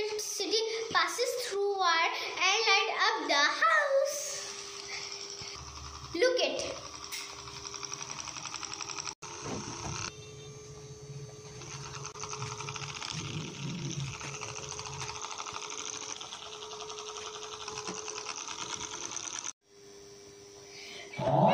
electricity passes through wire and light up the house. Look it. Oh.